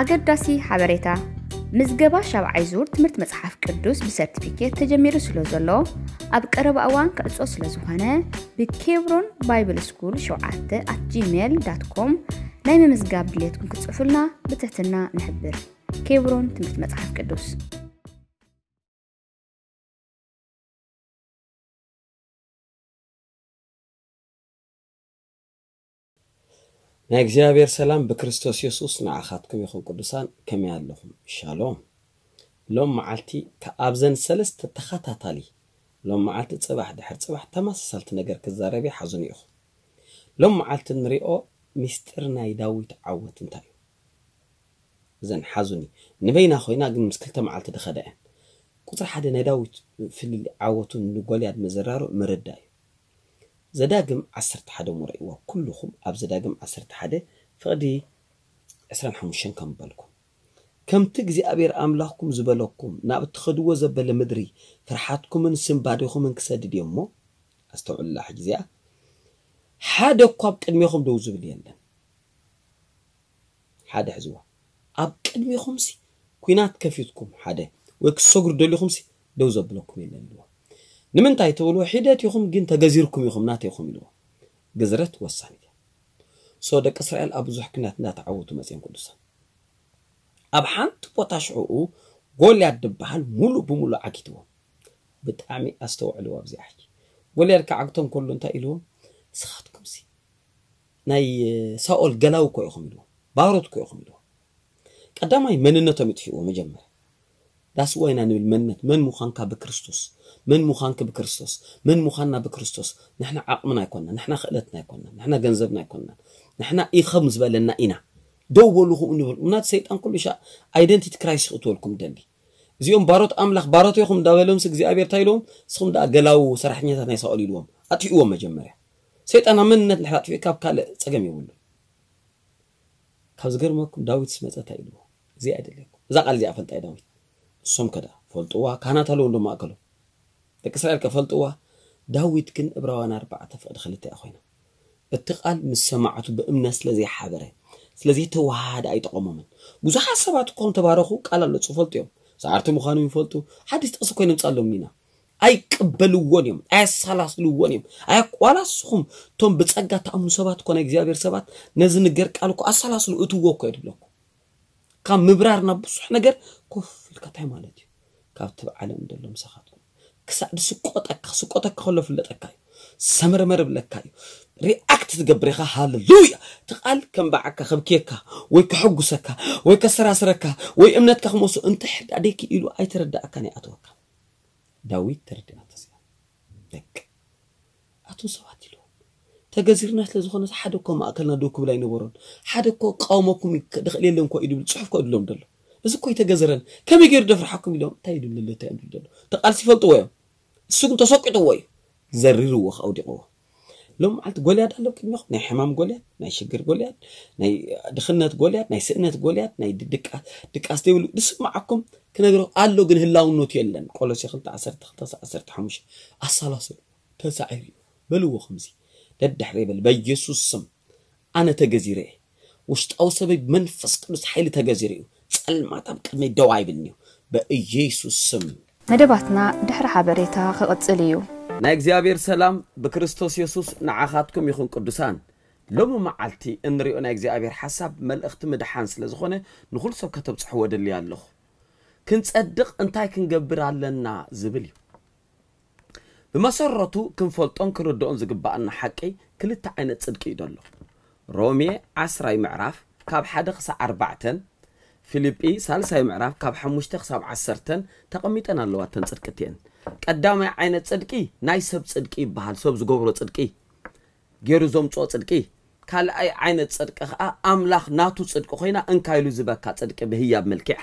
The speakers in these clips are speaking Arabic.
ኣገዳሲ ሓበሬታ። ምዝገባ ሻብዓይ ዙር ትምህርቲ መፅሓፍ ቅዱስ ብሰርቲፊኬት ተጀሚሩ ስለ ዘሎ ኣብ ቀረባ እዋን ክዕፆ ስለ ዝኾነ ብኬብሮን ባይብል ስኩል 7 ኣት ጂሜል ዳት ናይ ምምዝጋብ ድሌትኩም ክትፅፉልና ብትሕትና ንሕብር። ኬብሮን ትምህርቲ መፅሓፍ ቅዱስ ናይ እግዚኣብሔር ሰላም ብክርስቶስ የሱስ ንዓኻትኩም ይኹን ቅዱሳን ከመይ ኣለኹም ሻሎም ሎም መዓልቲ ኣብዘን ሰለስተ ተኸታታሊ ሎም መዓልቲ ፅባሕ ድሕሪ ፅባሕ ተመሳሰልቲ ነገር ክዛረብ ሓዙን ኢኹም ሎም መዓልቲ ንሪኦ ምስጢር ናይ ዳዊት ዓወት እንታይ እዩ እዘን ሓዙኒ ንበይና ኮይና ግን ምስ ክልተ መዓልቲ ድኸደ እየን ቁፅሪ ሓደ ናይ ዳዊት ፍልል ዓወቱን ንጎልያድ ምዝራሩ ምርዳእ እዩ ዘዳግም 11 ሙርእይዎ ኩልኹም ኣብ ዘዳግም 11 ፍቕዲ 25 ከም በልኩም ከምቲ እግዚኣብሔር ኣምላኽኩም ዝበለኩም ናብ እትኸድዎ ዘበለ ምድሪ ፍርሓትኩምን ስምባዲኹምን ክሰድድ እዮም እሞ ኣስተውዕሉላ ሕጂ እዚኣ ሓደ እኳ ኣብ ቅድሚኹም ደው ዝብል የለን ሓደ ሕዝዋ ኣብ ቅድሚኹም ሲ ኩናት ከፊትኩም ሓደ ወይ ክሰግሩ ደሊኹም ሲ ደው ዘብለኩም የለን ኢልዎ ንምንታይ ትብልዎ ሒደት ኢኹም ግን ተገዚርኩም ኢኹም ናተይኹም ኢልዎ ግዝረት ወሳኒ እያ ሶ ደቂ እስራኤል ኣብ ብዙሕ ኩናት እናተዓወቱ መፅኦም ቅዱሳን ኣብ ሓንቲ ቦታ ሽዑኡ ጎልያድ ድበሃል ሙሉእ ብሙሉእ ዓጊትዎም ብጣዕሚ ኣስተውዕልዎ ኣብዚኣ ሕጂ ጎልያድ ክዓግቶም ከሎ እንታይ ኢልዎም ንስኻትኩም ሲ ናይ ሳኦል ገላዊ ኮ ኢኹም ኢልዎም ባሮት ኮ ኢኹም ኢልዎም ቀዳማይ መንነቶም ይጥፊእዎ መጀመርያ that's why أنا نقول من من مخانك بكريستوس من مخانك بكريستوس من مخاننا بكريستوس نحنا عقمنا يكوننا نحنا خلتنا يكوننا نحنا جنزبنا يكوننا نحنا إيخم زبالنا إنا دولوه ونبل ونات سيطان كل شيء identity crisis قتولكم دلي زيوم باروت أملاخ باروت يخم دابلهم سكزي أبير تايلهم سخم دا قلاو سرحنية تاني سأولي لهم أتيقوا مجمرة سيطان منت لحرات في كاب كالة سقم يقول كابزقر مكم داويت سمتا تايلوه زي أدلكم زقال زي أفلت أي داويت سوم كذا فلتوا كانت هلون دم أكله لك إسرائيل كفلتوا داوود كن إبراهيم أربعة فأدخلت أخوينا التقال من السماعة بأمنا سلزي حاضرين سلزي توحد أي تقوم من سبعة قوم تبارخوا قال الله تفلت يوم سعرت مخانو يفلتوا حد يستقصوا كين مصلوا أي قبلوون يوم أي سلاسلوون يوم أي قوالسهم توم بتسقى تأمن سبعة كون إجابير سبعة نزل نجرك قالوا أسلاسلو أتوقع يدبلوك ካብ ምብራር ናብ ብዙሕ ነገር ኮፍ ኢልካ እንታይ ማለት እዩ ካብቲ ብዓለም ደሎ ምሳኻትኩም ክሳዕ ድስቆጠካ ክስቆጠካ ከሎ ፍለጠካ እዩ ሰመርመር ብለካ እዩ ሪኣክት ትገብር ኢኻ ሃለሉያ እቲ ቃል ከም በዓካ ከብኬካ ወይ ክሐጉሰካ ወይ ከሰራስረካ ወይ እምነትካ ክመሶ እንተሕዳ ደይኪ ኢሉ ኣይተረዳእካ ናይ ኣትወካ ዳዊት ተረዲእና ተስያ ደቂ ኣቶም ሰባት ኢሉ ተገዚርና ስለ ዝኾነ ሓደ እኮ ማእከልና ደው ክብል ኣይነበሮን ሓደ እኮ ቃውመኩም ድኽእል የለን እኮ ኢድብል ፅሑፍ ኮ ድሎም ደሎ እዚ እኮ ይተገዘረን ከመይ ገይሩ ደፍርሓኩም ኢሎም እንታይ ይድብል ኣሎ እንታይ ይብል ደሎ ተቃልሲ ይፈልጥዎ እዮም እሱ ግን ተሰቂጥዎ እዩ ዘሪርዎ ከኣውዲቕዎ ሎም መዓልቲ ጎልያድ ኣሎ ቅድሚኹም ናይ ሕማም ጎልያድ ናይ ሽግር ጎልያድ ናይ ድኽነት ጎልያድ ናይ ስእነት ጎልያድ ናይ ድቃስ ዘይብሉ ድስማዓኩም ክነግሮ ኣሎ ግን ህላውነቱ የለን ቆሎሴ 215 ኣሳላሰሉ ተሳዒር እዩ በልዎ ከምዚ للدحريبل بيسوس سم أنا تغزيري وشت أوصبي منفس كنوس حيل تغزيري سأل ما تبقى من دواعي بالنيو بيسوس سم مدباتنا دحر حبريتا خلقت إليو نايك زيابير سلام بكريستوس يسوس نعاخاتكم يخون قدسان لما معلتي إن ريو زيابير حساب مل اختم دحانس لزخونة نخلصو كتب صحوة دليا كنت أدق انتاي كنقبر على زبليو ብመሰረቱ ክንፈልጦን ክንርድኦን ዝግባአና ሓቂ ክልተ ዓይነት ፅድቂ እዩ ደሎ ሮሜ 10 ምዕራፍ ካብ ሓደ ክሳብ ኣርባዕተን ፊልጲ ሳልሳይ ምዕራፍ ካብ ሓሙሽተ ክሳብ ዓሰርተን ተቐሚጠን ኣለዋ ተን ፅድቂ እትአን ቀዳማይ ዓይነት ፅድቂ ናይ ሰብ ፅድቂ ይበሃል። ሰብ ዝገብሮ ፅድቂ ገይሩ ዘምፅኦ ፅድቂ ካልኣይ ዓይነት ፅድቂ ከዓ ኣምላኽ ናቱ ፅድቂ ኮይና እንካይሉ ዝበካ ፅድቂ ብህያብ መልክዕ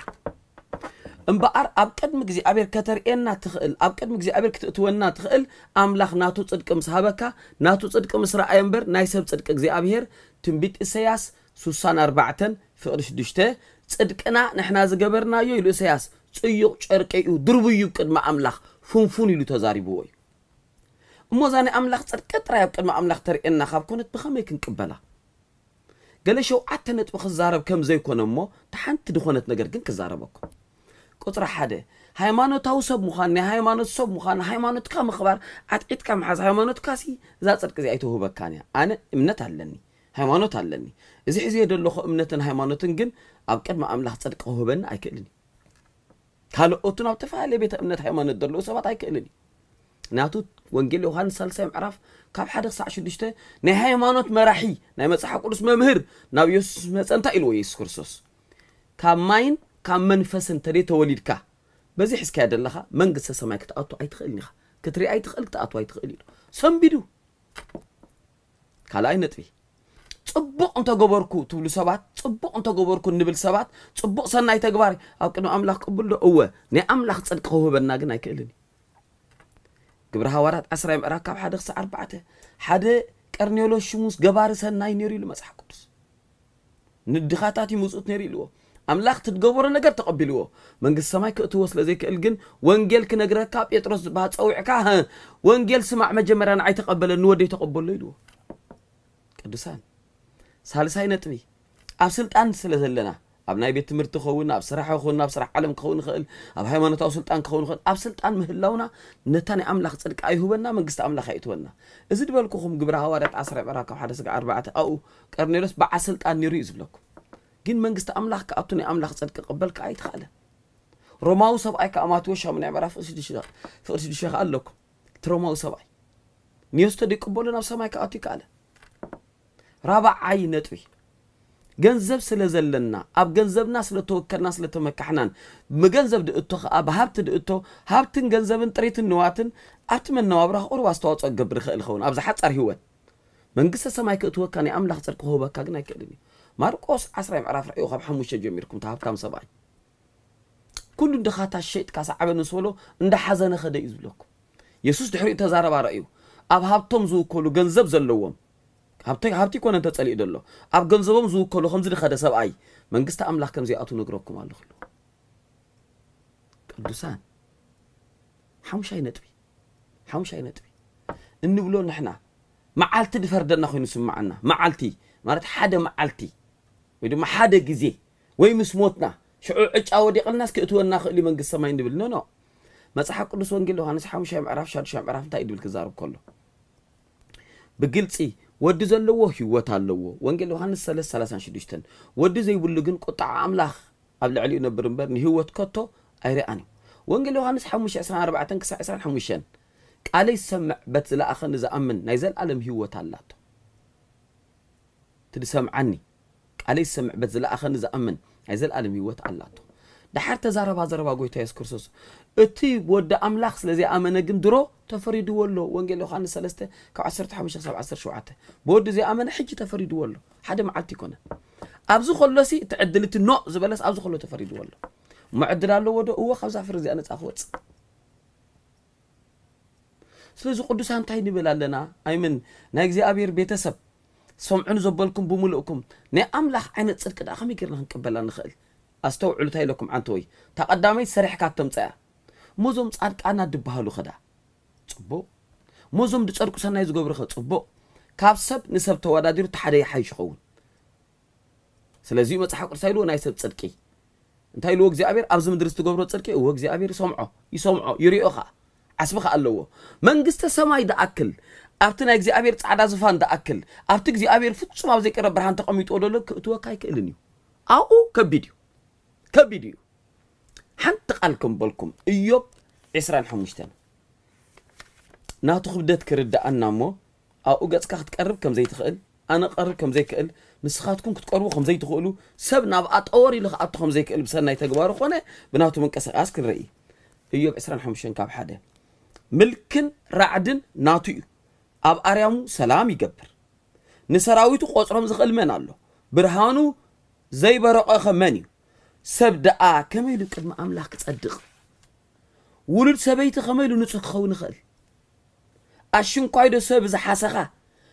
እምበኣር ኣብ ቅድሚ እግዚኣብሔር ከተርእየና ትኽእል ኣብ ቅድሚ እግዚኣብሔር ክትእትወና ትኽእል ኣምላኽ ናቱ ፅድቂ ምስ ሃበካ ናቱ ፅድቂ ምስ ረኣየ እምበር ናይ ሰብ ፅድቂ እግዚኣብሔር ትንቢት ኢሳያስ 64 ፍቕዲ 6 ፅድቅና ንሕና ዝገበርናዮ ኢሉ ኢሳያስ ጽዩቕ ጨርቂ እዩ ድርብዩ ቅድሚ ኣምላኽ ፍንፉን ኢሉ ተዛሪብዎ እዩ እሞ እዛ ናይ ኣምላኽ ፅድቂ ጥራይ ኣብ ቅድሚ ኣምላኽ ተርእየና ካብ ኮነት ብኸመይ ክንቅበላ ገለ ሸውዓተ ነጥቢ ክዛረብ ከም ዘይኮነ እሞ ተሓንቲ ድኾነት ነገር ግን ክዛረበኩም ቁፅሪ ሓደ ሃይማኖታዊ ሰብ ምዃን ናይ ሃይማኖት ሰብ ምዃን ሃይማኖትካ ምኽባር ዓጥቂትካ መሓዝ ሃይማኖትካ ሲ እዛ ፅድቂ እዚ ኣይተውህበካን እያ ኣነ እምነት ኣለኒ ሃይማኖት ኣለኒ እዚ ሕዝዮ ዘለኹ እምነትን ሃይማኖትን ግን ኣብ ቅድሚ ኣምላኽ ፅድቂ ክህበኒ ኣይክእልን እዩ ካልኦቱን ኣብ ተፈላለየ ቤተ እምነት ሃይማኖት ዘለዉ ሰባት ኣይክእልን እዩ ምክንያቱ ወንጌል ዮሃንስ ሳልሳይ ምዕራፍ ካብ ሓደ ክሳዕ ሽዱሽተ ናይ ሃይማኖት መራሒ ናይ መፅሓፍ ቅዱስ መምህር ናብ ኢየሱስ መፀ እንታይ ኢልዎ ኢየሱስ ክርስቶስ ካብ ማይን ካብ መንፈስን ተደይ ተወሊድካ በዚ ሕዝካያ ዘለኻ መንግስተ ሰማይ ክትኣቱ ኣይትኽእልን ኢኻ ክትርኢ ኣይትኽእል ክትኣቱ ኣይትኽእል ኢሉ ሰንቢዱ ካልኣይ ነጥቢ ፅቡቕ እንተገበርኩ ትብሉ ሰባት ፅቡቕ እንተገበርኩ ንብል ሰባት ፅቡቕ ሰናይ ተግባር ኣብ ቅድሚ ኣምላኽ ቅቡል ዶ እወ ናይ ኣምላኽ ፅድቂ ክህበና ግን ኣይክእልን እዩ ግብሪ ሃዋርያት ዓስራይ ምዕራፍ ካብ ሓደ ክሳብ ኣርባዕተ ሓደ ቀርኔሎስ ሽሙስ ገባሪ ሰናይ ነይሩ ኢሉ መፅሓፍ ቅዱስ ንድኻታት እዩ ምውፁት ነይሩ ኢልዎ ኣምላኽ ትትገበሮ ነገር ተቐቢልዎ መንግስቲ ሰማይ ክእትዎ ስለ ዘይክእል ግን ወንጌል ክነግረካ ጴጥሮስ ዝበሃል ፀዊዕካ ወንጌል ስማዕ መጀመርያ ንዓይ ተቐበለ ንወደይ ተቐበሎ ኢልዎ ቅዱሳን ሳልሳይ ነጥቢ ኣብ ስልጣን ስለ ዘለና ኣብ ናይ ቤት ትምህርቲ ክኸውን ኣብ ስራሕ ክኸውን ኣብ ስራሕ ዓለም ክኸውን ይኽእል ኣብ ሃይማኖታዊ ስልጣን ክኸውን ይኽእል ኣብ ስልጣን ምህላውና ነታ ናይ ኣምላኽ ፅድቂ ኣይህበና መንግስቲ ኣምላኽ ኣይእትወና እዚ ድበልኩኹም ግብሪ ሃዋርያት ዓስራ ዕራፍ ካብ ሓደ ስጋ ኣርባዕተ ኣብኡ ቀርኔሎስ በዓል ስልጣን ነይሩ እዩ ዝብለኩም ግን መንግስቲ ኣምላኽ ከኣቱ ናይ ኣምላኽ ፅድቂ ቅበልካ ኣይትኽእለ ሮማዊ ሰብኣይ ከዓ ማቴዎስ ሻሙናይ ምዕራፍ ፍቅሪ ሽዱሽተ ከዓ ኣለኩም እቲ ሮማዊ ሰብኣይ ኒዮስቶ ደይቅበሎ ናብ ሰማይ ከኣቱ ይከኣለ ራብዓይ ነጥቢ ገንዘብ ስለ ዘለና ኣብ ገንዘብና ስለተወከልና ስለተመካሕናን ብገንዘብ ድእቶ ከዓ ብሃብቲ ድእቶ ሃብትን ገንዘብን ጥሪትን ንዋትን ኣብቲ መነባብሮ ቁሩብ ኣስተዋፅኦ ክገብር ይኽእል ይኸውን ኣብ ዝሓፀር ሂወት መንግስተ ሰማይ ክእትወካ ናይ ኣምላኽ ፅድቂ ክህበካ ግን ኣይክእልን እዩ ማርቆስ ዓስራይ ምዕራፍ ራእዩ ካብ ሓሙሽተ ጀሚርኩም ተሃብታም ሰብኣይ ኩሉ ድኻታት ሸይጥካ ሰዓበ ንስበሎ እንዳሓዘነ ኸደ እዩ ዝብለኩም የሱስ ድሕሪኡ ተዛረባ ራእዩ ኣብ ሃብቶም ዝውከሉ ገንዘብ ዘለዎም ሃብቲ ኮነ ተፀሊኡ ዘሎ ኣብ ገንዘቦም ዝውከሉ ከምዚ ድኸደ ሰብኣይ መንግስቲ ኣምላኽ ከምዚኣቱ ነግረኩም ኣለኹ ቅዱሳን ሓሙሻይ ነጥቢ ሓሙሻይ ነጥቢ እንብሎ ንሕና መዓልቲ ድፈርደና ኮይኑ ስማዓና መዓልቲ ማለት ሓደ መዓልቲ ወይ ድማ ሓደ ግዜ ወይ ምስ ሞትና ሽዑ ዕጫ ወዲቕልናስ ክእትወና ክእል መንግስቲ ሰማይ እንብል ኖ ኖ መፅሓፍ ቅዱስ ወንጌል ዮሃንስ ሓሙሻይ ምዕራፍ ሻድሻይ ምዕራፍ እንታይ ድብል ክዛርብ ከሎ ብግልፂ ወዲ ዘለዎ ህይወት ኣለዎ ወንጌል ዮሃንስ 336 ወዲ ዘይብሉ ግን ቁጣዕ ኣምላኽ ኣብ ልዕሊኡ ነብር እምበር ንህይወት ከቶ ኣይረኣን እዩ ወንጌል ዮሃንስ 524 ክሳብ 25 ቃለይ ዝሰምዕ በት ዝለኣኸኒ ዝኣምን ናይ ዘለኣለም ህይወት ኣላቶ ትድሰምዓኒ ቃለይ ዝሰምዕ በት ዝለኣኸኒ ዝኣምን ናይ ዘለኣለም ህይወት ኣላቶ ድሓር ተዛረባ ዘረባ ጎይታ የሱስ ክርስቶስ እቲ ወዲ ኣምላኽ ስለዘይኣመነ ግን ድሮ ተፈሪድዎ ኣሎ ወንጌል ዮሃንስ 3 ካብ 15 ክሳብ 17 ብወዲ ዘይኣመነ ሕጂ ተፈሪድዎ ኣሎ ሓደ መዓልቲ ይኮነ ኣብዚ ከሎሲ እቲ ዕድል እቲ ኖ ዝበለስ ኣብዚ ከሎ ተፈሪድዎ ኣሎ እሞ ዕድል ኣለዎ ዶ እዎ ካብዛ ፍሪ እዚኣ ነፃ ክወፅእ ስለዚ ቅዱሳን እንታይ ንብል ኣለና ኣይምን ናይ እግዚኣብሔር ቤተሰብ ሰምዑን ዘበልኩም ብምልእኩም ናይ ኣምላኽ ዓይነት ፅድቂ ዳ ከመይ ጌርና ክንቅበላ ንኽእል ኣስተውዕሉ እንታይ ኢለኩም ዓንቲ ወይ ተቐዳመይት ሰሪሕካ ተምፀያ ሞዞም ፃድቃና ድበሃሉ ኸዳ ፅቡቕ ሞዞም ድፀድቁ ሰናይ ዝገብሩ ኸ ፅቡቕ ካብ ሰብ ንሰብ ተወዳዲሩ እቲ ሓደ ይሓይሽ ይኸውን ስለዚ መፅሓፍ ቅዱስ ኢልዎ ናይ ሰብ ፅድቂ እንታይ ኢልዎ እግዚኣብሔር ኣብዚ ምድሪ ዝትገብሮ ፅድቂ እዎ እግዚኣብሔር ይሰምዖ ይሰምዖ ይርኦ ኸ ዓስቢ ኸ ኣለዎ መንግስተ ሰማይ ደኣክል ኣብቲ ናይ እግዚኣብሔር ፃዕዳ ዝፋን ደኣክል ኣብቲ እግዚኣብሔር ፍፁም ኣብ ዘይቀረ ብርሃን ተቐሚጥዎ ደሎ ክእትወካ ኣይክእልን እዩ ኣብኡ ከቢድ እዩ ከቢድ እዩ ሓንቲ ቃል ከምበልኩም እዮብ 25 ናቱ ክብደት ክርዳእና እሞ ኣብኡ ገፅካ ክትቀርብ ከም ዘይትኽእል ኣነ ቀርብ ከም ዘይክእል ንስኻትኩም ክትቀርቡ ከም ዘይትኽእሉ ሰብ ናብኣ ጠወር ኢሉ ክኣቱ ከም ዘይክእል ብሰናይ ተግባሩ ኮነ ብናቱ ምንቅስቃስ ክንርኢ እዮብ 25 ካብ ሓደ ምልክን ራዕድን ናቱ እዩ أب أريامو سلام جبر نسراويتو قصرم زخل من الله برهانو زي برقة خمانيو سبدأ آه كما يلو كلمة أملاك تصدق ولد سبيت خميلو نتسك خون خل أشون قايدو سب زحاسخة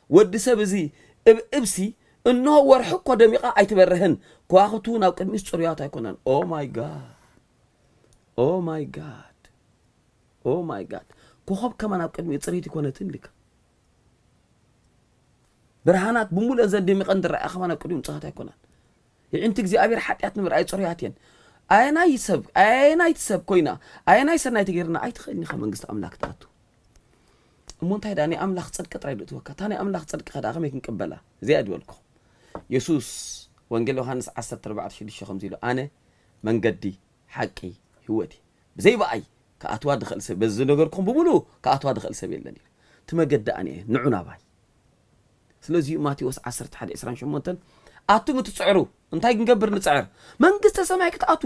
ود سب زي إب إبسي إنه ورح قدمي قا أيتبرهن كواختو كواخطونا قدمي صريات ايكونن أو ماي جاد أو ماي جاد أو ماي جاد كوخب كمان أبكلمة سريتي كونتن لك ብርሃናት ብሙሉእ ዘደሚቐን ዝረኣያ ከማን ኣብ ቅድሚኡ ፅኸት ኣይኮናን ይዕንቲ እግዚኣብሔር ሓጢኣት ንምርኣይ ፅሩያት እየን ኣየናይ ሰብ ኣየናይቲ ሰብ ኮይና ኣየናይ ሰናይቲ ገይርና ኣይትኽእልኒ ኸ መንግስቲ ኣምላክ ትኣቱ እሞ እንታይ ዳ ናይ ኣምላኽ ፅድቂ ጥራይ ዶ ትወካ እታ ናይ ኣምላኽ ፅድቂ ከዳ ከመይ ክንቅበላ እዚኣ ድበልኩ የሱስ ወንጌል ዮሃንስ 14 ከምዚ ኢሉ ኣነ መንገዲ ሓቂ ህይወት እዩ ብዘይበኣይ ከኣትዋ ድኽእል ሰብ በዚ ነገርኩም ብምሉእ ከኣትዋ ድኽእል ሰብ የለን እዩ እቲ መገዲ ኣነ እየ ንዑ ናባይ ስለዚዩ ማቴዎስ 11 28 ኣቱም እትፅዕሩ እንታይ ክንገብር ንፅዕር መንግስተ ሰማይ ክትኣቱ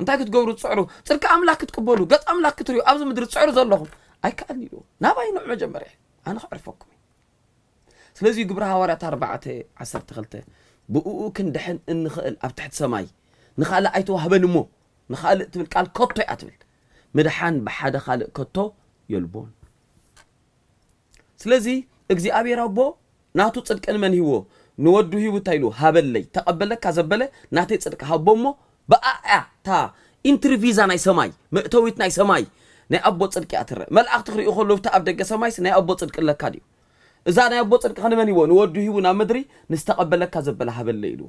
እንታይ ክትገብሩ ትፅዕሩ ፅድቂ ኣምላክ ክትቅበሉ ገፅ ኣምላክ ክትርዩ ኣብዚ ምድሪ ትፅዕሩ ዘለኹም ኣይከኣልኒ ኢሉ ናባይ ንዑ መጀመርያ ኣነ ክዕርፈኩም እዩ ስለዚ ግብሪ ሃዋርያት 4 12 ብእኡ ክንድሕን እንኽእል ኣብ ትሕቲ ሰማይ ንኻልእ ኣይተዋህበን እሞ ንኻልእ ትብል ቃል ከቶ እያ ትብል ምድሓን ብሓደ ካልእ ከቶ የልቦን ስለዚ እግዚኣብሔር ኣቦ ናቱ ፅድቂ ንመን ሂቦ ንወዱ ሂቡ እንታይ ኢሉ ሃበለይ። ተቐበለካ ዘበለ ናተይ ፅድቂ ሃቦ እሞ ብኣያ እታ ኢንትርቪዛ ናይ ሰማይ መእተዊት ናይ ሰማይ ናይ ኣቦ ፅድቂ እያ ትርአ መላእኽቲ ክሪኡ ከለዉ እቲ ኣብ ደገ ሰማይስ ናይ ኣቦ ፅድቂ ኣለካ ድዩ እዛ ናይ ኣቦ ፅድቂ ከንመን ሂቦ ንወዱ ሂቡ ናብ ምድሪ ንዝተቐበለካ ዘበለ ሃበለ ኢሉ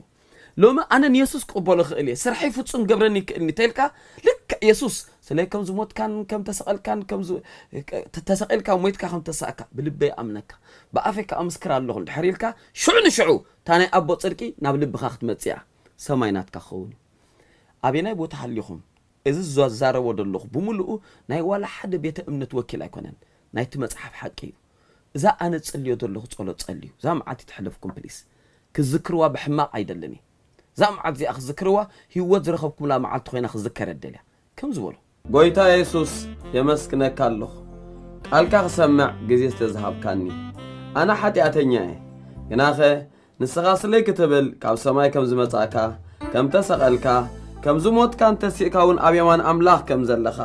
ሎሚ ኣነ ንየሱስ ክቕበሎ ክእል እየ ስርሐይ ፍፁም ገብረኒ ይክእልኒ ተይልካ ልክ የሱስ ስለይ ከም ዝሞትካን ከም ተሰቐልካን ተሰቒልካ ሞይትካ ከም ተሳእካ ብልበይ ኣምነካ ብኣፈይካ ኣምስክር ኣለኹ ድሕር ኢልካ ሽዑ ንሽዑ እታ ናይ ኣቦ ፅድቂ ናብ ልብኻ ክትመፅያ ሰማይ ናትካ ክኸውን ኣበናይ ቦታ ሃሊኹም እዚ ዝዛረቦ ዘለኹ ብምሉኡ ናይ ዋላ ሓደ ቤተ እምነት ወኪል ኣይኮነን ናይቲ መፅሓፍ ሓቂ እዩ እዛ ኣነ ፅልዮ ዘለኹ ፀሎት ፀልዩ እዛ መዓልቲ ተሕለፍኩም ፕሊስ ክዝክርዋ ብሕማቕ ኣይደለን እየ እዛ መዓልቲ እዚኣ ክዝክርዋ ህይወት ዝረኸብኩምላ መዓልቲ ኮይና ክዝከር ኣደልያ ከም ዝበሉ ጎይታ የሱስ የመስክነካ ኣለኹ ቃልካ ክሰምዕ ግዜ ዝተዝሃብካኒ ኣነ ሓጢኣተኛ እየ ግናኸ ንስኻ ስለይ ክትብል ካብ ሰማይ ከም ዝመጻእካ ከም ተሰቐልካ ከም ዝሞትካን ተሲእካ እውን ኣብ የማን ኣምላኽ ከም ዘለኻ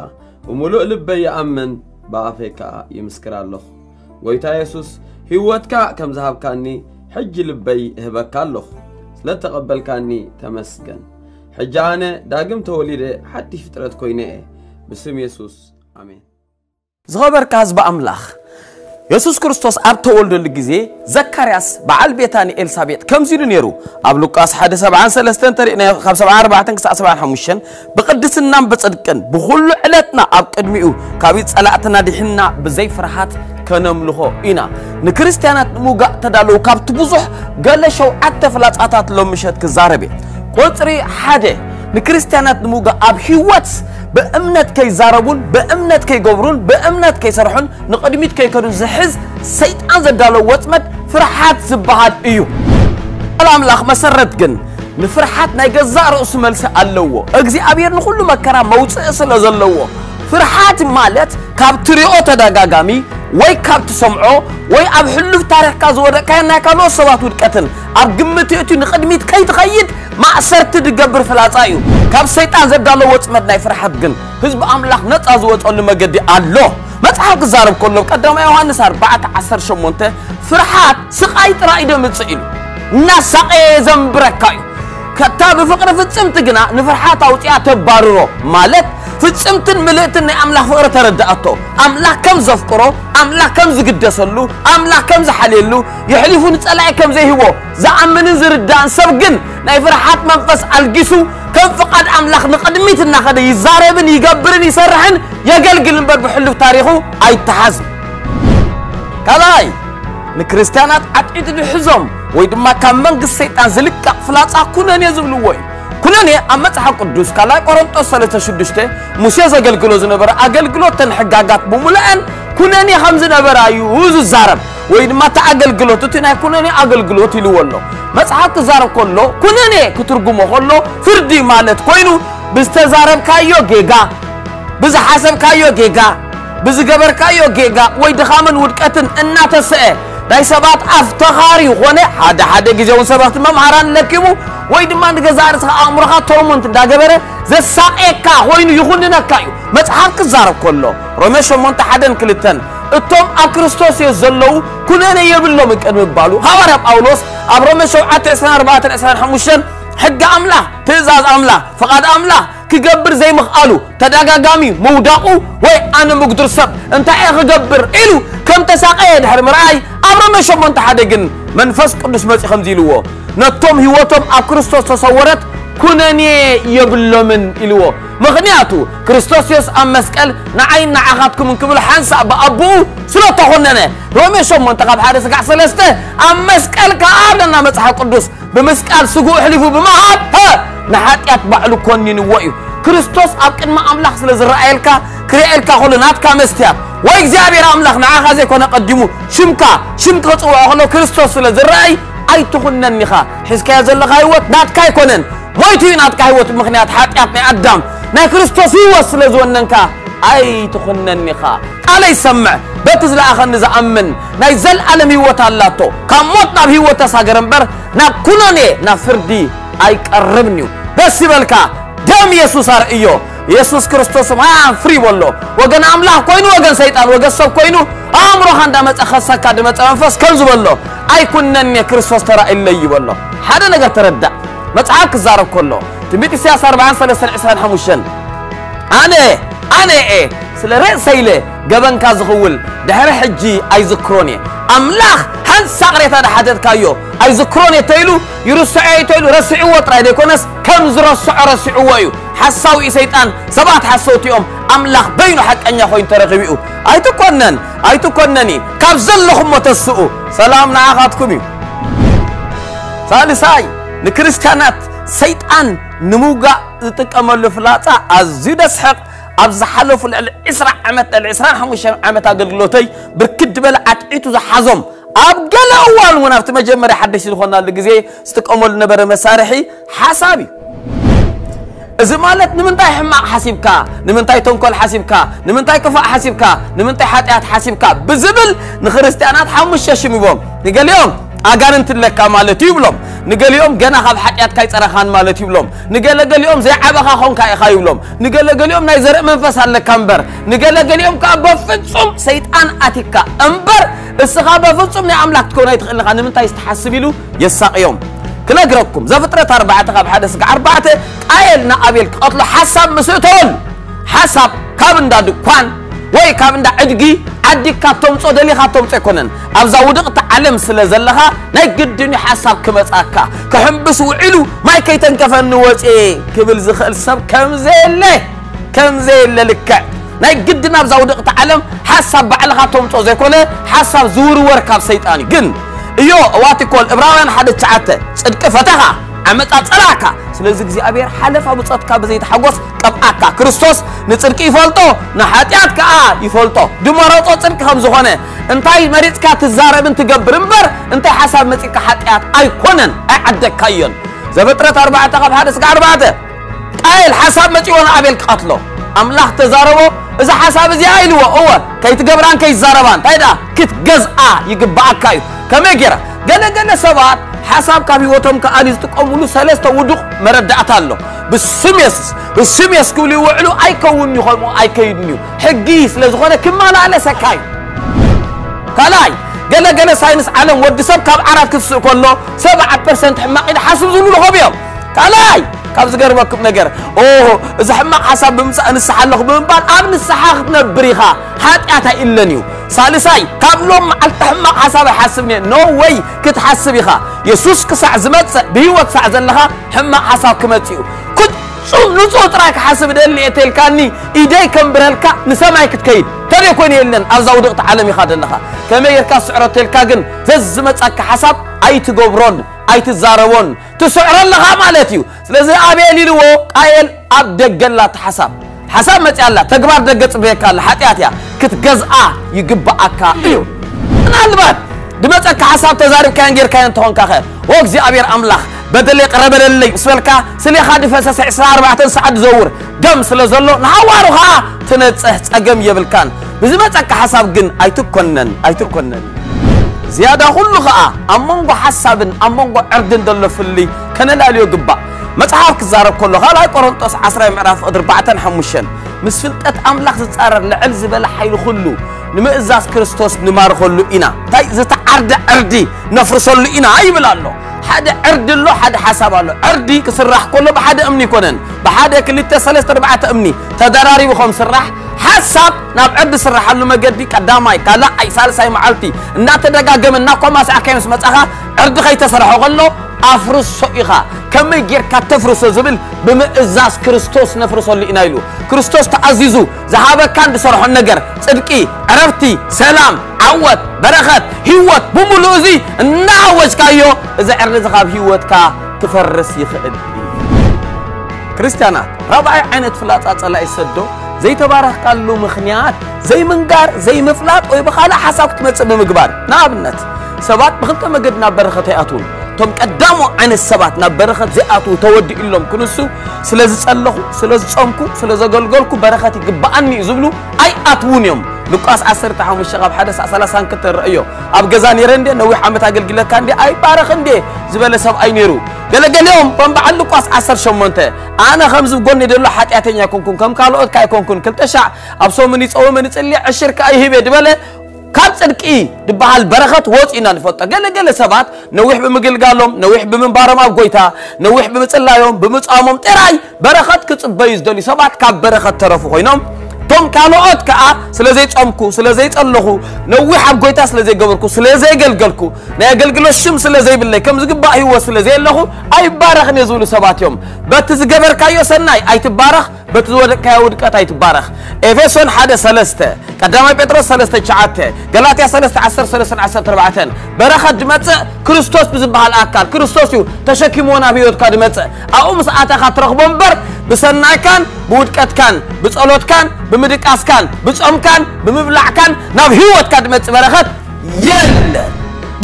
ብምሉእ ልበይ ይኣምን ብኣፈይ ከዓ ይምስክር ኣለኹ ጎይታ የሱስ ህይወትካ ከም ዝሃብካኒ ሕጂ ልበይ እህበካ ኣለኹ ስለ ተቐበልካኒ ተመስገን። ሕጂ ኣነ ዳግም ተወሊደ ሓድሽ ፍጥረት ኮይነ። እየ ብስም የሱስ ኣሜን ዝኸበርካ ህዝቢ ኣምላኽ የሱስ ክርስቶስ ኣብ ተወልደሉ ግዜ ዘካርያስ በዓል ቤታኒ ኤልሳቤጥ ከምዚ ኢሉ ነይሩ ኣብ ሉቃስ 173 ተሪእና ካብ 74 ክሳብ 75 ብቅድስናን ብፅድቅን ብኩሉ ዕለትና ኣብ ቅድሚኡ ካብ ፀላእትና ድሕና ብዘይ ፍርሃት كنملخو إنا نكريستيانات موغا تدالو كاب تبوزح قال شو أتفلات أتات لمشت كزاربي قطري حدا نكريستيانات موجا أبحيوات بأمنت كي زاربون بأمنت كي جبرون بأمنت كي سرحون نقدميت كي كانوا زحز سيد أنزل دالو وتمت فرحات زبهات إيو الأملاخ مسرت جن نفرحات نيجزا رأس ملس اللوو أجزي أبير نقول له مكرا موت سلا فرحات مالت كاب تريو تداغامي ወይ ካብ ትሰምዖ ወይ ኣብ ሕሉፍ ታሪክካ ዝወደቅካዮ ናይ ካልኦት ሰባት ውድቀትን ኣብ ግምት እትዩ ንቅድሚት ከይትኸይድ ማእሰርቲ ዝገብር ፍላፃ እዩ ካብ ሰይጣን ዘዳሎ ወፅመድ ናይ ፍርሓት ግን ህዝቢ ኣምላኽ ነፃ ዝወፀሉ መገዲ ኣሎ መፅሓፍ ክዛረብ ከሎ ቀዳማ ዮሃንስ 4 18 ፍርሓት ስቃይ ጥራይ ደምፅእ ኢሉ እናሳቀየ ዘንብረካ እዩ كتاب فقرة فتصم تجنا نفرحات أو تيا تبارو مالت فتصم تنملت إن أملاك فقر تردأته أملاك كم زفقره أملاك كم زقدسلو أملاك كم زحليلو يحلفون تطلع كم زي هو زعمن زردان سبقن نفرحات منفس الجسو كم فقد أملاك نقدميت النخدة يزاربن يقبرن يسرحن يقلقل نبر بحلو تاريخو أي تحزن كلاي نكريستيانات عتقد بحزم ويدما كمان قصيت أنزلك كفلات أكونن يزبلو وين كونن يا أما تحق الدوس كلا قرنتو سنة تشدشته مسيا زعل كلو زنبرة أجل كلو تنحققات بملأن كونن يا خمسة نبرة يوز زارب ويدما تأجل كلو تتنا كونن يا أجل كلو تلوولو مسحك زارب كله كونن يا كترجمه كله فردي مالت كوينو بستزارب كايو جيجا بز حسب كايو جيجا بز جبر كايو جيجا ويدخامن ودكتن الناتسئ ናይ ሰባት ኣፍ ተኻሪ ኮነ ሓደ ሓደ ግዜ እውን ሰባት መምሃራን ለኪቡ ወይ ድማ ንገዛ ርእስኻ ኣእምሮኻ ቶርሞንት እንዳገበረ ዘሳቀየካ ኮይኑ ይኹንነካ እዩ መፅሓፍ ክዛረብ ከሎ ሮሜ 8 ሓደን ክልተን እቶም ኣብ ክርስቶስ የሱ ዘለዉ ኩነነ የብሎም ቅድሚ ይባሉ ሃዋርያ ጳውሎስ ኣብ ሮሜ 7 24 25 ሕጊ ኣምላኽ ትእዛዝ ኣምላኽ ፍቓድ ኣምላኽ ክገብር ዘይምኽኣሉ ተደጋጋሚ ምውዳቑ ወይ ኣነ ምጉድር ሰብ እንታይ እየ ክገብር ኢሉ ከም ተሳቀየ ድሕሪ ምርኣይ ኣብ ሮሜ ሸሞንተ ሓደ ግን መንፈስ ቅዱስ መፂ ከምዚ ኢልዎ ነቶም ህይወቶም ኣብ ክርስቶስ ተሰወረት ኩነኔ የብሎምን ኢልዎ ምክንያቱ ክርስቶስ የሱስ ኣብ መስቀል ንዓይን ንዓኻትኩምን ክብል ሓንሳእ ብኣቦኡ ስለ ተኾነነ ሮሜ 8 ካብ ሓደ ስጋዕ ሰለስተ ኣብ መስቀል ከዓ ኣለና መፅሓፍ ቅዱስ ብምስቃል ስጉኡ ሕሊፉ ብምሃብ ንሓጢኣት ባዕሉ ኮኒንዎ እዩ ክርስቶስ ኣብ ቅድሚ ኣምላኽ ስለ ዝረኣየልካ ክርአየልካ ከሎ ናትካ መስትያት ወይ እግዚኣብሔር ኣምላኽ ንዓኻ ዘይኮነ ቀዲሙ ሽምካ ሽም ክፅውዖ ከሎ ክርስቶስ ስለ ዝረአይ ኣይትኹነን ኢኻ ሒዝካዮ ዘለካ ህይወት ናትካ ኣይኮነን ሞይቱ እዩ ናትካ ህይወት ምክንያት ሓጢኣት ናይ ኣዳም ናይ ክርስቶስ ህይወት ስለ ዝወነንካ ኣይትኹነን ኢኻ ቃለ ይሰምዕ በቲ ዝለኣኸኒ ዝኣምን ናይ ዘለኣለም ህይወት ኣላቶ ካብ ሞት ናብ ህይወት ተሳገር እምበር ናብ ኩነኔ ናብ ፍርዲ ኣይቀርብን እዩ ደስ ይበልካ ደም ኢየሱስ ኣርእዮ ኢየሱስ ክርስቶስ ማያን ፍሪ በሎ ወገን ኣምላኽ ኮይኑ ወገን ሰይጣን ወገን ሰብ ኮይኑ ኣእምሮኻ እንዳመፀ ከሰካ ድመፀ መንፈስ ከም ዝበሎ ኣይኩነኒ ክርስቶስ ተራእዩለይ ይበሎ ሓደ ነገር ተረዳእ መፅሓፍ ክዛረብ ከሎ ትንቢት ኢሳያስ 4325 ኣነ أنا إيه؟ سلرئ سيلة. جبن كازغول دهر حجي أيزكروني أملاخ هن سقريت هذا حدث كايو؟ أيزكروني تيلو؟ يرسع تيلو. رسع ترى ديكونس كم زرسع رسع ويو حسوا إسيتان سبعة حسوت يوم أملاخ بينو حق أن يخوين ترغبيو أي تكونن أي تكونني كابزل لهم متسؤو سلام نعاقاتكم ثالثاي نكريستيانات سيتان نموغا لتك أمر لفلاتا أزيد سحق ኣብ ዝሓለፉ ልዕሊ 20 ዓመት ልዕሊ 25 ዓመት ኣገልግሎተይ ብርክት ዝበለ ዓጥዒቱ ዝሓዞም ኣብ ገለ እዋን እውን ኣብቲ መጀመርያ ሓደሽቲ ዝኾናሉ ግዜ ዝጥቀመሉ ነበረ መሳርሒ ሓሳብ እዩ እዚ ማለት ንምንታይ ሕማቕ ሓሲብካ ንምንታይ ተንኮል ሓሲብካ ንምንታይ ክፋእ ሓሲብካ ንምንታይ ሓጢኣት ሓሲብካ ብዝብል ንክርስቲያናት ሓሙሽተ ሽም ይቦም ንገሊኦም ኣጋንንት ለካ ማለት እዩ ይብሎም ንገሊኦም ገና ካብ ሓጢኣትካ ይፀረኻን ማለት ይብሎም ንገለገሊኦም ዘይዓበኻ ኾንካ ኢኻ ይብሎም ንገለገሊኦም ናይ ዘርኢ መንፈስ ኣለካ እምበር ንገለገሊኦም ከዓ በፍጹም ሰይጣን ኣቲካ እምበር እስኻ በፍጹም ናይ ኣምላክ ትኮነ ኣይትኽእል ኢኻ ንምንታይ ዝተሓስብ ኢሉ የሳቅዮም ክነግረኩም ዘፍጥረት ኣርባዕተ ካብ ሓደ ስጋ ኣርባዕተ ቃየል ንኣቤል ክቐትሎ ሓሳብ ምስእተወሉ ሓሳብ ካብ እንዳ ድኳን ወይ ካብ እንዳ ዕድጊ ዓዲግካ ተምፆ ደሊኻ ተምፆ ኣይኮነን ኣብዛ ውድቕቲ ዓለም ስለ ዘለኻ ናይ ግድን ሓሳብ ክመፃካ ክሕምብስ ውዒሉ ማይ ከይተንከፈኒ ወፂ ክብል ዝኽእል ሰብ ከምዘየለ ከምዘየለ ልክዕ ናይ ግድን ኣብዛ ውድቕቲ ዓለም ሓሳብ ባዕልኻ ተምፆ ዘይኮነ ሓሳብ ዝውርወር ካብ ሰይጣን እዩ ግን እዮ እዋቲኮል ዕብራውያን ሓደ ትሽዓተ ፅድቂ ፈተኻ ዓመፃ ፀላእካ ስለዚ እግዚኣብሔር ሓለፋ ብፀትካ ብዘይተሓጎስ ቀብኣካ ክርስቶስ ንፅድቂ ይፈልጦ ንሓጢኣት ከዓ ይፈልጦ ድመረፆ ፅድቂ ከም ዝኾነ እንታይ መሪፅካ ትዛረብን ትገብር እምበር እንታይ ሓሳብ መፂካ ሓጢኣት ኣይኮነን ኣይዓደግካዮን ዘፍጥረት ኣርባዕተ ካብ ሓደ ስጋ ኣርባዕተ ቃየል ሓሳብ መፂዎ ንኣቤል ክቐትሎ ኣምላኽ ተዛረቦ እዚ ሓሳብ እዚኣ ኢልዎ እወ ከይትገብራን ከይዛረባን እንታይ ዳ ክትገዝኣ ይግባኣካ እዩ ከመይ ጌራ ገለገለ ሰባት حساب كابي وتم كأنيز تقولوا سلس تودق مردعت الله. بسم يسس بسم يسكولي وعلو أي كوني خلمو أي كيدنيو حجيس لزخونة كما لا على سكاي كلاي. قال قال ساينس عالم ودي سب كاب عرب كسر كله. سبعة percent حماقين حسب زلوا لهم يوم كلاي. ካብ ዝገርመኩም ነገር ኦ እዚ ሕማቕ ሓሳብ ብምምፃእ ንስሓ ኣለኹ ብምባል ኣብ ንስሓ ክትነብር ኢኻ ሓጢኣት ኣይእለን እዩ ሳልሳይ ካብ ሎም መዓልቲ ሕማቕ ሓሳብ ኣይሓስብ እኒአ ኖ ወይ ክትሓስብ ኢኻ የሱስ ክሳዕ ዝመፅእ ብሂወት ሳዕ ዘለኻ ሕማቕ ሓሳብ ክመፅ እዩ ፍጹም ንፁህ ጥራይ ክሓስብ ደሊ እየ ተልካኒ ኢደይ ከምብረልካ ንሰማይ ክትከይድ ተደይ ኮይኑ የለን ኣብዛ ውድቕቲ ዓለም ኢኻ ዘለኻ ከመይ ጌርካ ስዕሮ ተልካ ግን ዘዝመፀካ ሓሳብ ኣይትገብሮን ኣይትዛረቦን ትስዕሮ ኣለኻ ማለት እዩ ስለዚ ኣቤል ኢልዎ ቃየል ኣብ ደገላቲ ሓሳብ ሓሳብ መፅያላ ተግባር ደገ ፅበየካ ኣላ ሓጢኣት እያ ክትገዝኣ ይግባኣካ እዩ ምናልባት ድመፀካ ሓሳብ ተዛሪብካዮን ጌርካዮ እንተኾንካ ኸ ኦ እግዚኣብሔር ኣምላኽ በደለይ ቀረበለለይ ምስ በልካ ስለኻ ድፈሰሰ 24 ሰዓት ዝዘውር ደም ስለ ዘሎ ንሃዋሩ ከዓ ትነፅህ ፀገም የብልካን ብዝመፀካ ሓሳብ ግን ኣይትኮነን ኣይትኮነን ዝያዳ ኩሉ ከዓ ኣብ መንጎ ሓሳብን ኣብ መንጎ ዕርድን ዘሎ ፍልይ ከነላልዮ ግባእ መፅሓፍ ክዛረብ ከሎ ካልኣይ ቆሮንጦስ 10 ምዕራፍ 4 5 ምስ ፍልጠት ኣምላኽ ዝፃረር ልዕል ዝበለ ሓይሊ ኩሉ ንምእዛዝ ክርስቶስ ንማርኸሉ ኢና እንታይ ዝተዓርደ ዕርዲ ነፍርሰሉ ኢና ይብል ኣሎ ሓደ ዕርዲ ኣሎ ሓደ ሓሳብ ኣሎ ዕርዲ ክስራሕ ከሎ ብሓደ እምኒ ይኮነን ብሓደ ክልተ ሰለስተ ኣርባዕተ እምኒ ተደራሪቡ ከም ስራሕ ሓሳብ ናብ ዕርዲ ስራሓሉ መገዲ ቀዳማይ ካልኣይ ሳልሳይ መዓልቲ እናተደጋገመ እናኮማስዓካዮ ምስ መፃኻ ዕርዲ ከይተሰርሖ ከሎ أفرس إخا كما يجير كتفرس زبل بمئزاز كريستوس نفرس اللي إنايلو كريستوس تعزيزو. زهابة كان بصرح النقر صدقي عرفتي سلام عوت بركات هيوت بملوزي ناوج كايو. إذا أرزقها هيوت كا كفرس يخئد كريستيانا ربعي عينة فلات أطلع يسدو زي تبارك قال له مخنيات زي منقار زي مفلات ويبخالا حساب كتمت تمتص بمقبار نابنت سبات بخلت مقدنا برخة يأتون تم قدامو عن السبات نبرخت زئاتو تودي إلهم كنسو سلازي تسألخو سلازي تصامكو سلازي قلقلكو برخاتي قبعني زبلو أي أتون يوم لقاس عصر تحوم الشغاب حدث سلاسان كتر رأيو أب رندي نوي حامت أقل قلت كان دي أي بارخن دي سب أي نيرو قال قال يوم بمبعل لقاس عصر شمونته أنا خمس قلني دلو حتى أتنيا كونكم كم كالو أتكا يكونكم كل تشع أبصو من يتقوم من يتقلي عشر كأي هبه دبالة ካብ ፅድቂ ድበሃል በረኸት ወፂና ንፈልጦ። ገለገለ ሰባት ነዊሕ ብምግልጋሎም ነዊሕ ብምንባሮም ኣብ ጎይታ ነዊሕ ብምፅላዮም ብምፃሞም ጥራይ በረኸት ክፅበዩ ዝደልዩ ሰባት ካብ በረኸት ተረፉ ኮይኖም እቶም ካልኦት ከዓ ስለ ዘይፀምኩ ስለ ዘይፀለኹ ነዊሕ ኣብ ጎይታ ስለ ዘይገበርኩ ስለ ዘይገልገልኩ ናይ ኣገልግሎት ሽም ስለ ዘይብለይ ከም ዝግባእ ህይወት ስለ ዘየለኹ ኣይባረኽን እየ ዝብሉ ሰባት እዮም በቲ ዝገበርካዮ ሰናይ ኣይትባረኽ በቲ ዝወደቅካዮ ውድቀት ኣይትባረኽ ኤፌሶን 1 3 ቀዳማይ ጴጥሮስ 3 9 ገላትያ 3 10 3 14 በረኸት ድመፅእ ክርስቶስ ብዝበሃል ኣካል ክርስቶስ እዩ ተሸኪምዎ ናብ ህይወትካ ድመፅእ ኣብኡ ምስ ኣተኻ ትረኽቦ እምበር ብሰናይካን ብውድቀትካን ብጸሎትካን ብምድቃስካን ብጾምካን ብምብላዕካን ናብ ህይወትካ ድመፅእ በረኸት የለን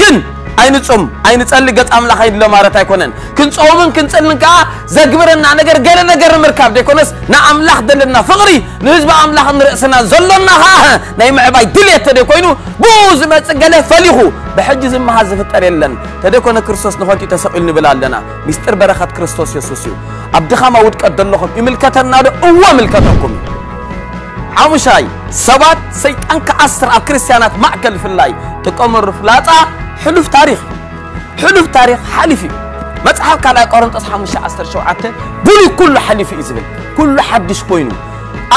ግን ኣይንጹም ኣይንጸሊ ገጽ ኣምላኽ ኣይድሎ ማለት ኣይኮነን ክንጾምን ክንጽልን ከዓ ዘግብረና ነገር ገለ ነገር ንምርካብ ደይኮነስ ንኣምላኽ ዘለና ፍቕሪ ንህዝቢ ኣምላኽ ንርእስና ዘሎና ከዓ ናይ ምዕባይ ድልየት ተደ ኮይኑ ብኡ ዝመጽእ ገለ ፈሊኹ ብሕጂ ዝመሃዝ ዝፍጠር የለን ተደይኮነ ክርስቶስ ንኸንቲኡ ተሰቂሉ ንብል ኣለና ሚስጥር በረኸት ክርስቶስ የሱስ እዩ ኣብ ድኻማ ውድቀት ዘለኹም ይምልከተና ዶ እወ ምልከተኩም እዩ عمشاي سبات سيطانك أسر أب كريستيانات معكل في الله. تكمر فلاتا حلف تاريخ حلف تاريخ حلفي ما تحلق على كلا قرنطس حمشة أسر شو عته بلي كل حلفي إزبل. كل حدش كوينو.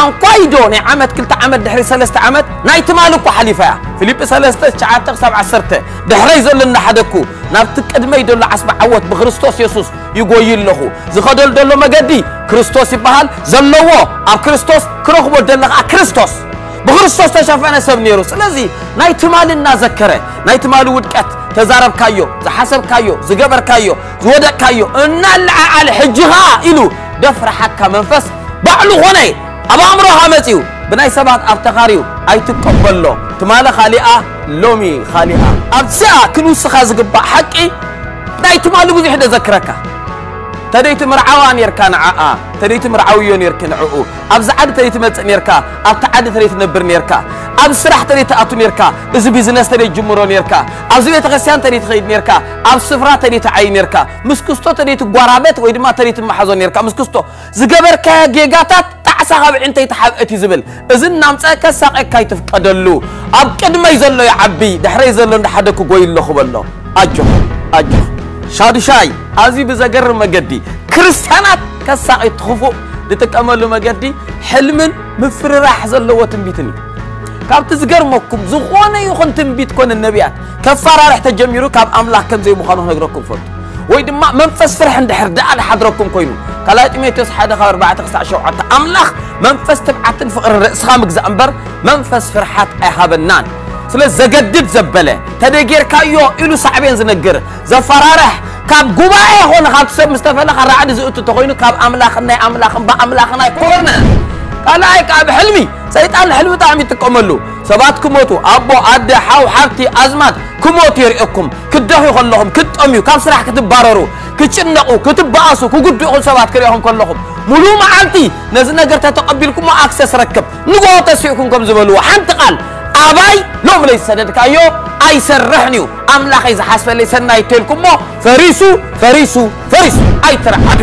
ኣንኳይዶ ናይ ዓመት ክልተ ዓመት ድሕሪ ሰለስተ ዓመት ናይ ትማል እኳ ሓሊፋ እያ ፊልጵ 3 9 ክሳብ 10 ድሕረይ ዘሎ እናሓደኩ ናብቲ ቅድመይ ደሎ ዓስቢ ዓወት ብክርስቶስ የሱስ ይጎይ ኣለኹ ዝኸደሉ ደሎ መገዲ ክርስቶስ ይበሃል ዘለዎ ኣብ ክርስቶስ ክረኽቦ ደለ ከዓ ክርስቶስ ብክርስቶስ ተሸፈነ ሰብ ነይሩ ስለዚ ናይ ትማሊ እናዘከረ ናይ ትማሊ ውድቀት ተዛረብካዮ ዝሓሰብካዮ ዝገበርካዮ ዝወደቅካዮ እናለዓዓለ ሕጂኻ ኢሉ ደፍረሓካ መንፈስ ባዕሉ ኾነ ኣብ ኣእምሮኻ መፂኡ ብናይ ሰባት ኣብ ተኻርዩ ኣይትቀበሎ ትማለ ካሊኣ ሎሚ ካሊኣ ኣብዚኣ ክንውስኻ ዝግባእ ሓቂ ናይ ትማሊ ብዙሕ ደዘክረካ ተደይቲ ምርዓዋ ነርካ ንዓኣ ተደይቲ ምርዓውዮ ነርክ ንዕኡ ኣብዚ ዓዲ ተደይቲ መፅእ ነርካ ኣብቲ ዓዲ ተደይቲ ነብር ነርካ ኣብ ስራሕ ተደይቲ ኣቱ ነርካ እዚ ቢዝነስ ተደይቲ ጅምሮ ነርካ ኣብዚ ቤተ ክርስቲያን ተደይቲ ከይድ ነርካ ኣብ ስፍራ ተደይቲ ዓይ ነርካ ምስ ክስቶ ተደይቲ ጓራበት ወይ ድማ ተደይቲ መሓዞ ነርካ ምስ ክስቶ ዝገበርካዮ ጌጋታት ጣዕሳ ካብ ዕንተይ ተሓብአት እዩ ዝብል እዚ እናምፀአ ከሳቀካ ይትፍቀደሉ ኣብ ቅድመይ ዘሎ ይዓቢ ድሕረይ ዘሎ እንዳሓደ ክጎይ ኣለኹ በሎ ኣጆ ኣጆ ሻዱሻይ ኣዝዩ ብዘገርም መገዲ ክርስቲያናት ከሳቒት ትኽፉእ ዝጥቀመሉ መገዲ ሕልምን ምፍርራሕ ዘለዎ ትንቢትን እዩ ካብቲ ዝገርመኩም ዝኾነ ይኹን ትንቢት ኮነ ነቢያት ከፈራርሕ ተጀሚሩ ካብ ኣምላኽ ከም ዘይምዃኑ ክነግረኩም ፈልጡ ወይ ድማ መንፈስ ፍርሕ እንድሕር ደኣ ዝሓድረኩም ኮይኑ ካልኣይ ጢሞቴዎስ 1 ካብ 4 ክሳብ 7 ኣምላኽ መንፈስ ትብዓትን ፍቕርን ርእስኻ ምግዛእ እምበር መንፈስ ፍርሓት ኣይሃበናን ስለ ዘገድድ ዘበለ ተደጌርካዮ ኢሉ ሳዕቤን ዝነግር ዘፈራርሕ ካብ ጉባኤ ኾነ ካብ ሰብ ምስ ተፈለኻ ራዕዲ ዝእቱ እንተኮይኑ ካብ ኣምላኽን ናይ ኣምላኽን ብኣምላኽን ኣይኮነ ካልኣይ ከዓ ብሕልሚ ሰይጣን ንሕልሚ ብጣዕሚ ይጥቀመሉ ሰባት ክሞቱ ኣቦ ኣደ ሓው ሓብቲ ኣዝማት ክሞቱ የርእየኩም ክደኽዩ ከለኹም ክትጠምዩ ካብ ስራሕ ክትባረሩ ክጭነቑ ክትበኣሱ ክጉድኡኹም ሰባት ክሪኦኹም ከለኹም ሙሉእ መዓልቲ ነዚ ነገር ተተቐቢልኩሞ ኣክሰስ ረክብ ንጎሆ ተስዒኩም ከም ዝበልዎ ሓንቲ ቃል ኣባይ ሎም ለይሰደድካዮ ኣይሰርሕን እዩ ኣምላኸይ ዝሓስበለይ ሰናይ ተልኩሞ ፈሪሱ ፈሪሱ ፈሪሱ ኣይትረዓዱ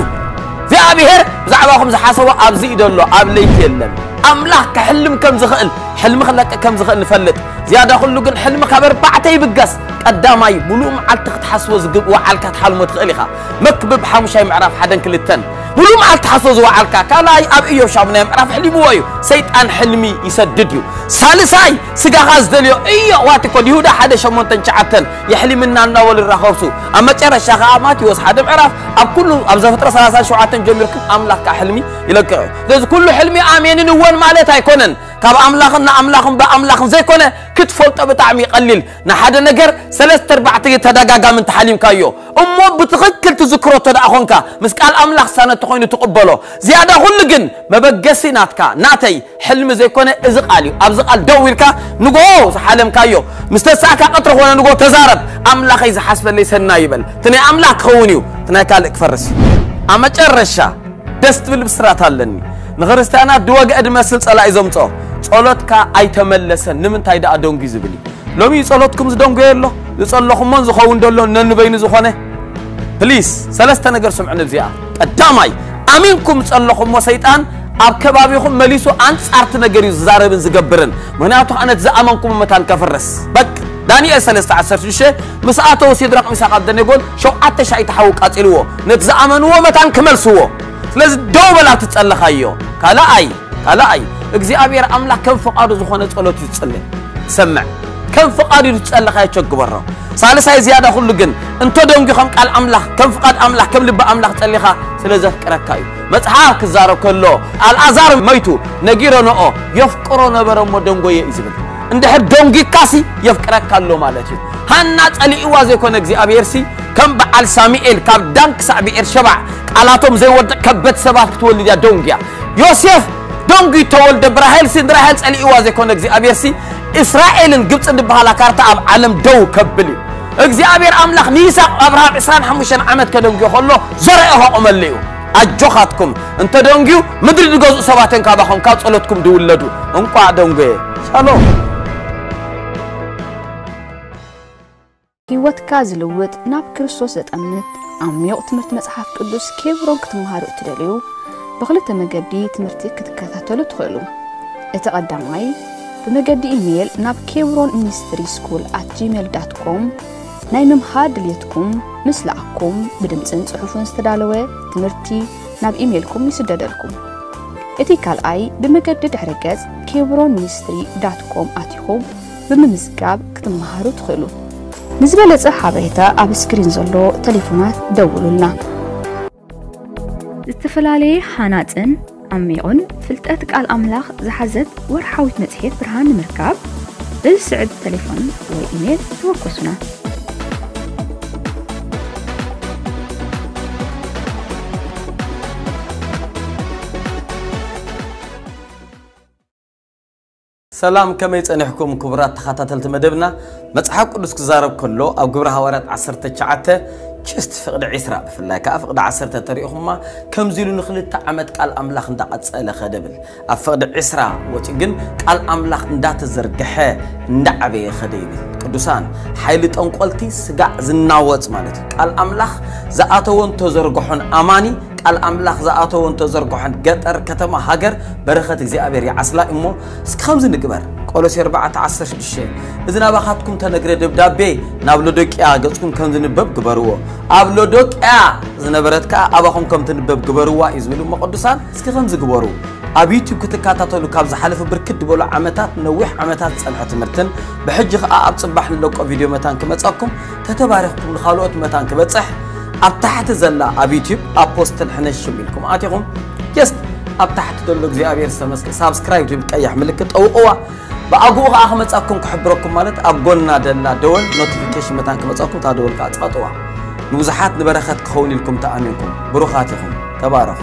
እግዚኣብሔር ብዛዕባኹም ዝሓሰቦ ኣብዚ እዩ ደሎ ኣብ ለይቲ የለን ኣምላኽ ክሕልም ከም ዝኽእል ሕልሚ ክለቅቕ ከም ዝኽእል ንፈልጥ ዝያዳ ኩሉ ግን ሕልሚ ካብ ኣርባዕተ ይብገስ ቀዳማይ ሙሉእ መዓልቲ ክትሓስቦ ዝወዓልካ ትሓልሞ ትኽእል ኢኻ መክብብ ሓሙሻይ ምዕራፍ ሓደን ክልተን ሙሉእ መዓልቲ ሓስቦ ዝወዓልካ ካልኣይ ኣብ ኢዮብ ሻሙናይ ምዕራፍ ሕሊምዎ እዩ ሰይጣን ሕልሚ ይሰድድ እዩ ሳልሳይ ስጋኻ ዝደልዮ እዮ ዋት ኮን ይሁዳ ሓደ ሸሞንተን ሸዓተን የሕሊምና እናበሉ ይራኸብሱ ኣብ መጨረሻ ከዓ ማቴዎስ ሓደ ምዕራፍ ኣብ ኩሉ ኣብ ዘፍጥረ 37 ጀሚርኩም ኣምላኽ ከዓ ሕልሚ ይለቅቕ እዩ ስለዚ ኩሉ ሕልሚ ኣሜንን እወን ማለት ኣይኮነን ካብ ኣምላኽን ንኣምላኽን ብኣምላኽን ዘይኮነ ክትፈልጦ ብጣዕሚ ይቐሊል ንሓደ ነገር ሰለስተ ኣርባዕተ ተደጋጋሚ እንተሓሊምካዮ እሞ ብትኽክል ትዝክሮ ተደኣ ኮንካ ምስ ቃል ኣምላኽ ሳነቲ ኮይኑ ትቕበሎ ዝያዳ ኩሉ ግን መበገሲ ናትካ ናተይ ሕልሚ ዘይኮነ እዚ ቃል እዩ ኣብዚ ቃል ደው ኢልካ ንግሆ ዝሓለምካዮ ምስ ተሳእካ ቀትሪ ኮነ ንግሆ ተዛረብ ኣምላኸይ ዝሓስበለይ ሰና ይበል እቲ ናይ ኣምላኽ ክኸውን እዩ እቲ ናይ ካልእ ክፈርስ እዩ ኣብ መጨረሻ ደስ ትብል ብስራት ኣለኒ ንክርስቲያናት ድወግአ ድመስል ፀላ እዩ ዘምፅኦ ጸሎትካ ኣይተመለሰን ንምንታይ ደኣ ደንጉ ዝብል እዩ ሎሚ ጸሎትኩም ዝደንጎየ ኣሎ ዝጸለኹሞን ዝኸውን ደሎ ነንበይኒ ዝኾነ ፕሊስ ሰለስተ ነገር ስምዑን እዚኣ ቀዳማይ ኣሚንኩም ጸለኹሞ ሰይጣን ኣብ ከባቢኹም መሊሱ ኣንጻርቲ ነገር እዩ ዝዛረብን ዝገብርን ምክንያቱ ኣነት ዝኣመንኩም መታን ከፍርስ በቅ ዳንኤል 3 16 ምስ ኣተው ሲድራቅ ሚሳቅ ኣብደኔጎን ሸውዓተ ሻይ ተሓዊ ቃፂልዎ ነቲ ዝኣመንዎ መታን ክመልስዎ ስለዚ ደው በላ ትጸለኻዮ ካልኣይ ካልኣይ እግዚኣብሔር ኣምላኽ ከም ፍቓዱ ዝኾነ ጸሎት እዩ ትጽልይ ሰምዕ ከም ፍቓዱ እዩ ትጸለኻዮ ቸግበሮ ሳልሳይ ዝያዳ ኩሉ ግን እንተ ደንጊኾም ቃል ኣምላኽ ከም ፍቓድ ኣምላኽ ከም ልቢ ኣምላኽ ጸሊኻ ስለ ዘፍቅረካ እዩ መፅሓፍ ክዛረብ ከሎ ኣልዓዛር መይቱ ነጊሮ ነኦ የፍቅሮ ነበረ እሞ ደንጎየ እዩ ዝብል እንድሕር ደንጊካሲ የፍቅረካ ኣሎ ማለት እዩ ሃና ጸሊእዋ ዘይኮነ እግዚኣብሔርሲ ከም በዓል ሳሙኤል ካብ ዳን ክሳዕ ብኤር ሸባዕ ቃላቶም ዘይወድቕ ከበድ ሰባት ክትወልድ እያ ደንጊያ ዮሴፍ ደንጊ ተወልደ ብራሄል ሲ ንራሄል ጸሊእዋ ዘይኮነ እግዚኣብሔርሲ እስራኤልን ግብፂ እንድበሃላ ካርታ ኣብ ዓለም ደው ከብል እዩ እግዚኣብሔር ኣምላኽ ንይስቅ ኣብርሃም 25 ዓመት ከደንግዮ ከሎ ዘርአ ኸቆመለ እዩ ኣጆኻትኩም እንተ ደንግዩ ምድሪ ድገዝኡ ሰባትን ካባኹም ካብ ጸሎትኩም ድውለዱ እንቋዕ ደንጎየ ሻሎም ህይወትካ ዝልውጥ ናብ ክርስቶስ ዘጠምት ዓሚቕ ትምህርቲ መጽሓፍ ቅዱስ ኬብሮን ክትመሃሩ እትደልዩ ብክልተ መገዲ ትምህርቲ ክትከታተሉ ትኽእሉ። እቲ ቀዳማይ ብመገዲ ኢሜይል ናብ ኬብሮን ሚኒስትሪ ስኩል ኣት ጂሜል ዳት ኮም ናይ ምምሃር ድልየትኩም ምስ ለኣኩም ብድምፅን ጽሑፍን ዝተዳለወ ትምህርቲ ናብ ኢሜይልኩም ይስደደልኩም። እቲ ካልኣይ ብመገዲ ድሕረ ገጽ ኬብሮን ሚኒስትሪ ዳት ኮም ኣትኹም ብምምዝጋብ ክትመሃሩ ትኽእሉ። ንዝበለጸ ሓበሬታ ኣብ ስክሪን ዘሎ ቴሌፎናት ደውሉልና ዝተፈላለየ ሓናፅን ዓሚቑን ፍልጠት ቃል ኣምላኽ ዝሓዘት ወርሓዊት መጽሔት ብርሃን ንምርካብ ብዝስዕብ ቴሌፎን ወይ ኢሜል ተወከሱና ሰላም ከመይ ፀኒሕኩም ክቡራት ተኸታተልቲ መደብና መፅሓፍ ቅዱስ ክዛረብ ከሎ ኣብ ግብሪ ሃዋርያት 19 شست فقد عسرة بفلاي كا فقد عسرة تريخما كم زيلو نخلت عمد قال أملاخ ندا قصله خدبل أفقد عسرة وتجن قال أملاخ ندا تزرقحه ندا عبي خديبل قدسان حيل تنقلتي سقع زناوت مالت قال أملاخ زأتون تزرقحون أماني ቃል ኣምላኽ ዝኣተወን ተዘርግሖን ገጠር ከተማ ሃገር በረኸት እግዚኣብሔር ይዓስላ እሞ እስኪ ከምዚ ንግበር ቆሎሴ 416 እዚ ናባኻትኩም ተነግረ ደብዳቤ ናብ ሎዶቅያ ገጽኩም ከም ዝንበብ ግበርዎ ኣብ ሎዶቅያ ዝነበረት ከዓ ኣባኹም ከም ትንበብ ግበርዋ እዩ ዝብል እሞ ቅዱሳን እስኪ ከምዚ ግበሩ ኣብ ዩቲብ ክትከታተሉ ካብ ዝሓለፈ ብርክት ዝበሉ ዓመታት ነዊሕ ዓመታት ዝፀንሐ ትምህርትን ብሕጂ ከዓ ኣብ ፅባሕ ንለቆ ቪድዮ መታን ክመፀኩም ተተባሪኽኩም ንካልኦት መታን ክበፅሕ ኣብ ታሕቲ ዘላ ኣብ ዩቲብ ኣብ ፖስተል ሕነሽም ኢልኩም ኣትኹም ጀስት ኣብ ታሕቲ ዘሎ እግዚኣብሔር ዝተመስገ ሳብስክራይብ ትብል ቀያሕ ምልክት ጠውቕዋ ብኣግኡ ከዓ ክመፃኩም ክሕብረኩም ማለት ኣብ ጎና ደላ ደወል ኖቲፊኬሽን መታን ክመፀኩም እታ ደወል ከዓ ፀጥዋ ንብዙሓት ንበረኸት ክኸውን ኢልኩም ተኣሚንኩም ብሩኻት ኢኹም ተባረኹ